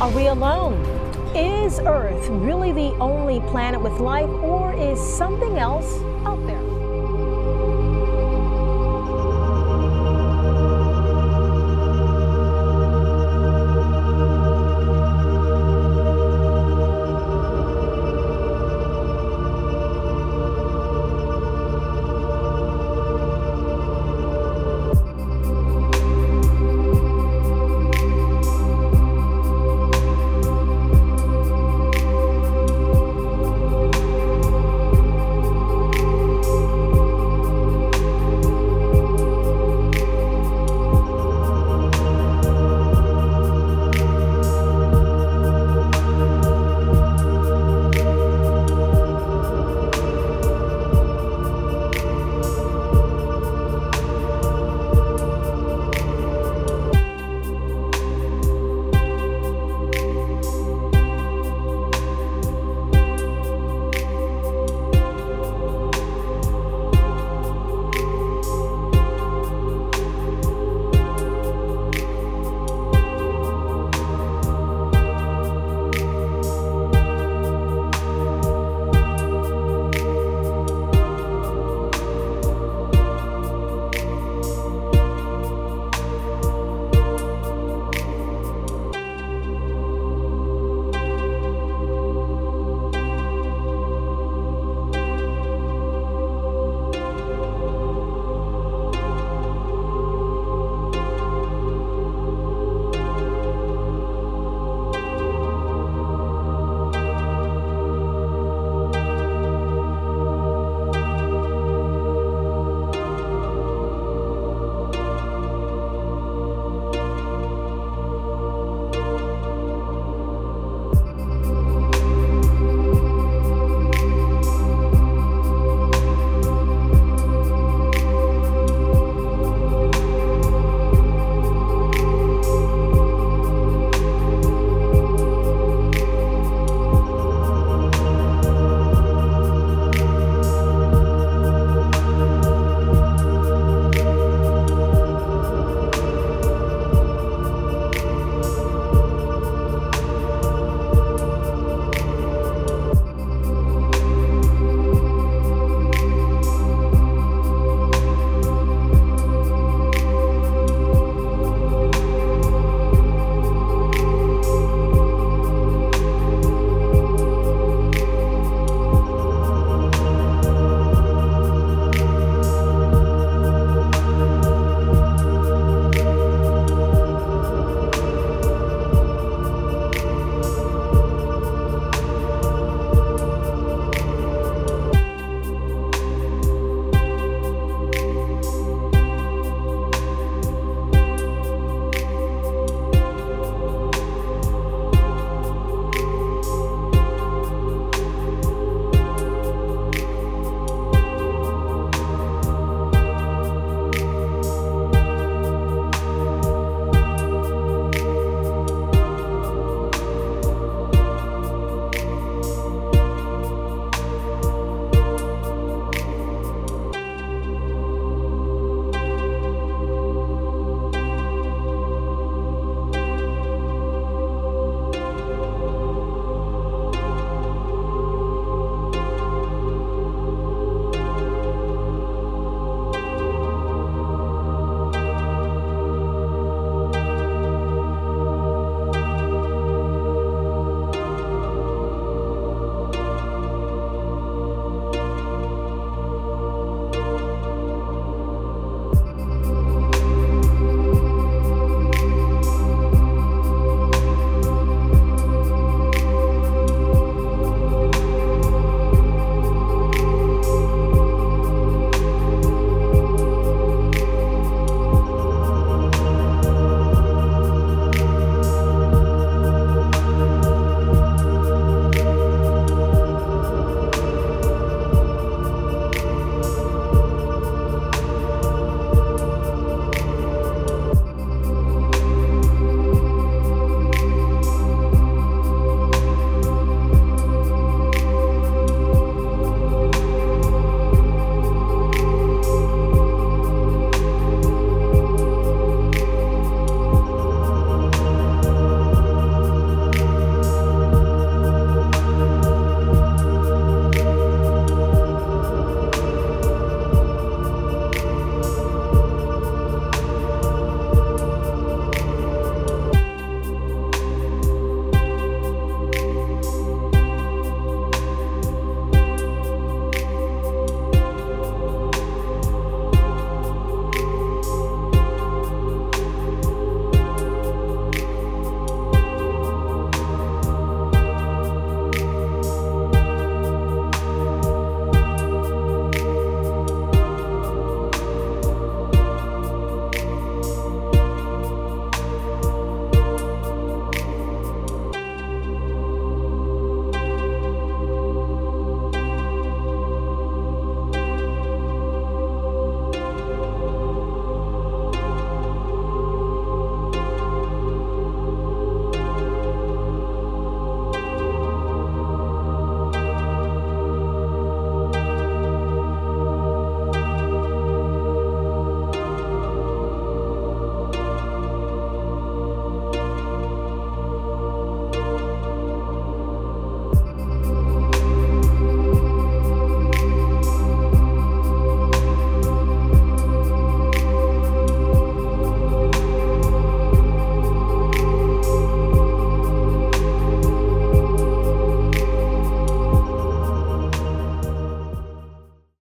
Are we alone? Is Earth really the only planet with life, or is something else out there?